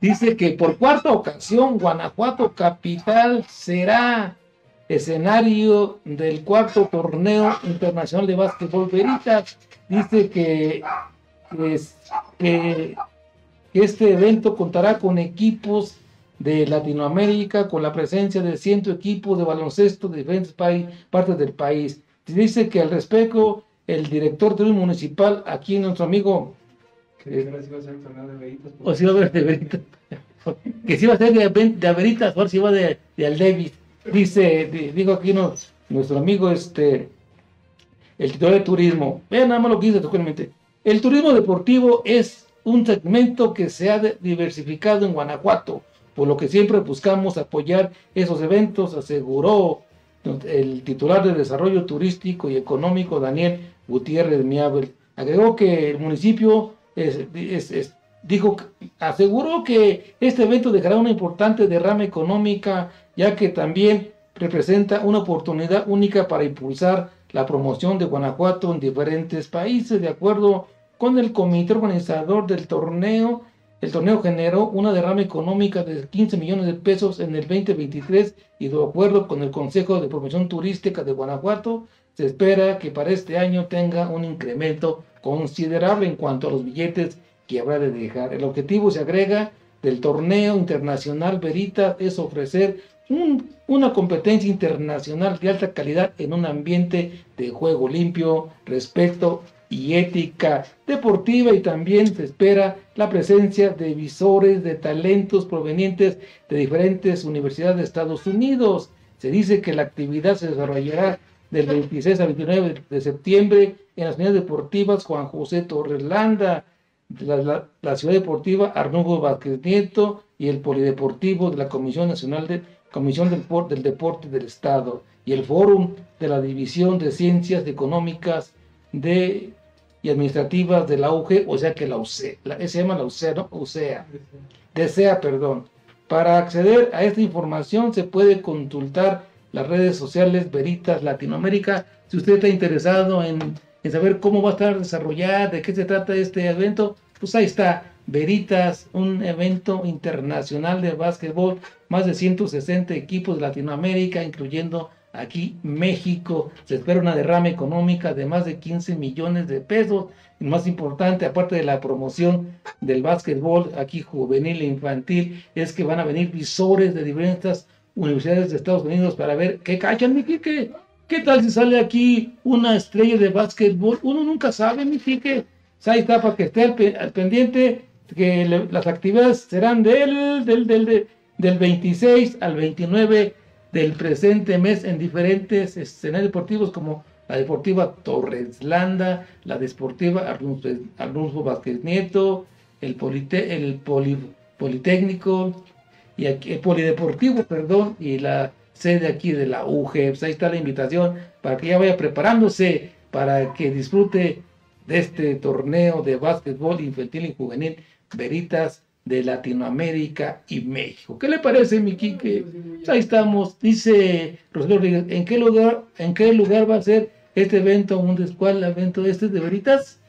Dice que por cuarta ocasión Guanajuato Capital será escenario del cuarto torneo internacional de básquetbol Veritas. Dice que, que, este evento contará con equipos de Latinoamérica, con la presencia de ciento equipos de baloncesto de diferentes partes del país. Dice que al respecto, el director del municipal, aquí nuestro amigo si va a ser el torneo de veritas. O si va a haber de veritas. que si va a ser de, de veritas, o si va de, de al David. Dice, digo aquí nuestro amigo, este, el titular de turismo. Vean nada más lo que dice totalmente. El turismo deportivo es un segmento que se ha diversificado en Guanajuato, por lo que siempre buscamos apoyar esos eventos, aseguró el titular de Desarrollo Turístico y Económico, Daniel Gutiérrez Miabel. Agregó que el municipio dijo, aseguró que este evento dejará una importante derrama económica, ya que también representa una oportunidad única para impulsar la promoción de Guanajuato en diferentes países. De acuerdo con el comité organizador del torneo, el torneo generó una derrama económica de 15 millones de pesos en el 2023 y de acuerdo con el Consejo de Promoción Turística de Guanajuato, se espera que para este año tenga un incremento considerable en cuanto a los billetes que habrá de dejar. El objetivo se agrega del torneo internacional Veritas es ofrecer una competencia internacional de alta calidad en un ambiente de juego limpio, respeto y ética deportiva y también se espera la presencia de visores de talentos provenientes de diferentes universidades de Estados Unidos. Se dice que la actividad se desarrollará del 26 al 29 de septiembre en las unidades deportivas Juan José Torres Landa, la, Ciudad Deportiva Arnulfo Vázquez Nieto y el Polideportivo de la Comisión Nacional de Comisión del, Deporte del Estado y el Fórum de la División de Ciencias Económicas de, y Administrativas de la UG, o sea que la UCE, la, se llama la UCE, ¿no? UCEA, desea, perdón. Para acceder a esta información se puede consultar las redes sociales Veritas Latinoamérica. Si usted está interesado en, en saber cómo va a estar desarrollado, de qué se trata este evento, pues ahí está, Veritas, un evento internacional de básquetbol, más de 160 equipos de Latinoamérica, incluyendo aquí México. Se espera una derrama económica de más de 15 millones de pesos. Y más importante, aparte de la promoción del básquetbol aquí juvenil e infantil, es que van a venir visores de diversas universidades de Estados Unidos para ver qué cachan, mi Quique. ¿Qué tal si sale aquí una estrella de básquetbol? Uno nunca sabe, mi Quique. Ahí está para que esté al, pendiente que las actividades serán del, del, del, del 26 al 29 del presente mes en diferentes escenarios deportivos como la Deportiva Torres Landa, la Deportiva Arnulfo Vázquez Nieto, el, el Politécnico, y el polideportivo, perdón, y la sede aquí de la UG. Pues ahí está la invitación para que ya vaya preparándose para que disfrute de este torneo de básquetbol infantil y juvenil Veritas de Latinoamérica y México. ¿Qué le parece, mi Quique? Pues ahí estamos. Dice Rosario ¿en qué lugar, en qué lugar va a ser este evento? ¿Un ¿Cuál evento este de Veritas?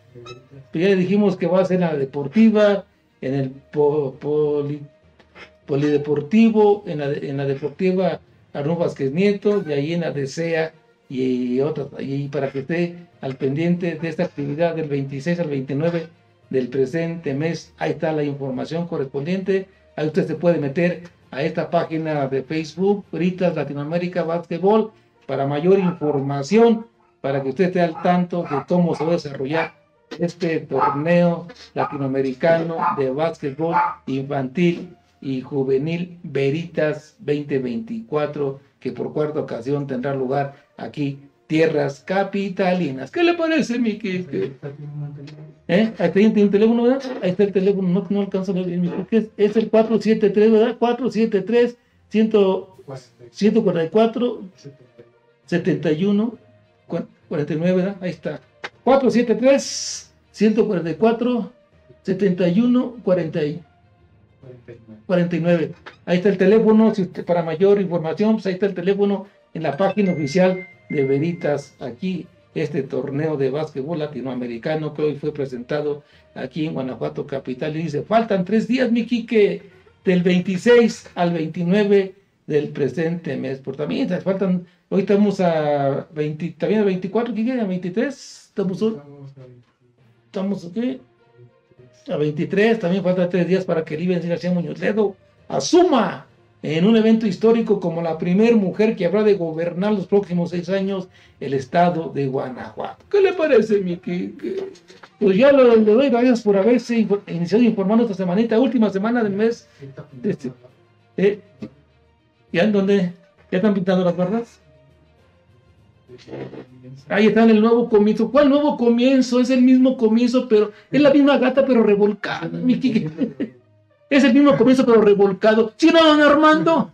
Pues ya le dijimos que va a ser en la deportiva, en el poli polideportivo, en la, en la deportiva Arnulfo Vázquez Nieto, y ahí en la DESEA y, otras, y para que esté al pendiente de esta actividad del 26 al 29 del presente mes, ahí está la información correspondiente, ahí usted se puede meter a esta página de Facebook, Britas Latinoamérica Básquetbol, para mayor información, para que usted esté al tanto de cómo se va a desarrollar este torneo latinoamericano de básquetbol infantil y Juvenil Veritas 2024, que por cuarta ocasión tendrá lugar aquí, tierras capitalinas. ¿Qué le parece, Miki? ¿Eh? Ahí tiene un teléfono, ¿verdad? Ahí está el teléfono, no, no alcanzo a ver es, es el 473, ¿verdad? 473 144 71 49, ¿verdad? Ahí está. 473 144 71 41 49. Ahí está el teléfono, si usted, para mayor información, pues ahí está el teléfono en la página oficial de Veritas, aquí este torneo de básquetbol latinoamericano que hoy fue presentado aquí en Guanajuato Capital y dice, faltan tres días, mi Quique, del 26 al 29 del presente mes. Por también faltan, hoy estamos a 20, también a 24, ¿qué queda? ¿A 23? Estamos, estamos aquí. A 23, también faltan tres días para que Liben García Muñoz Ledo asuma en un evento histórico como la primera mujer que habrá de gobernar los próximos seis años el estado de Guanajuato. ¿Qué le parece, Miki? Pues ya le doy gracias por haberse iniciado informando esta semanita, última semana del mes. Este, eh, ¿Ya en dónde? ¿Ya están pintando las bardas? Ahí está en el nuevo comienzo. ¿Cuál nuevo comienzo? Es el mismo comienzo, pero es la misma gata, pero revolcada. Es el mismo comienzo, pero revolcado. ¿Sí no, don Armando?